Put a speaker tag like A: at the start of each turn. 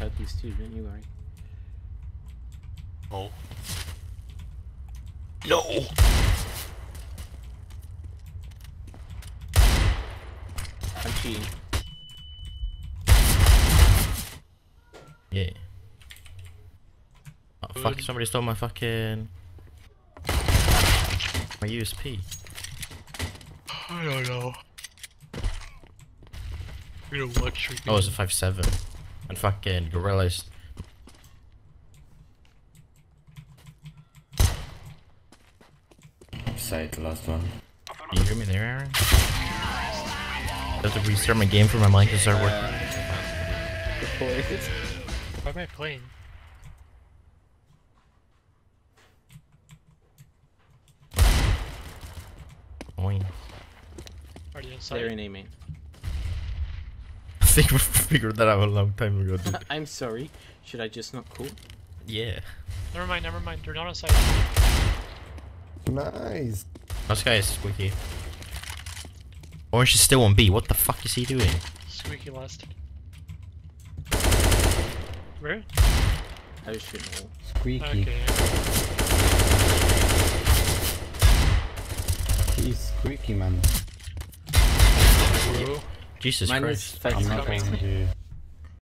A: heard these two, don't you worry.
B: Oh. No!
A: I'm cheating.
C: Yeah. Oh fuck, somebody stole my fucking... My USP.
B: I don't know. You know what? Shrieking.
C: Oh, it's a 5-7. And fucking gorillas.
D: Side, the last one.
C: You hear me there, Aaron? I have to restart my game for my mic to start working.
A: Reported.
B: Why am I playing?
C: Oink.
B: Are you inside?
A: They're in A main.
C: I think we figured that out a long time ago, dude.
A: I'm sorry. Should I just not call?
C: yeah.
B: Never mind, never mind. They're not inside.
E: Nice.
C: This guy is squeaky. Orange is still on B. What the fuck is he doing?
B: Squeaky last. Where?
A: I was shooting all.
D: Squeaky.
B: Okay.
D: He's squeaky, man.
B: Whoa.
C: Jesus
A: Mine
C: Christ.
A: five
D: I'm not going to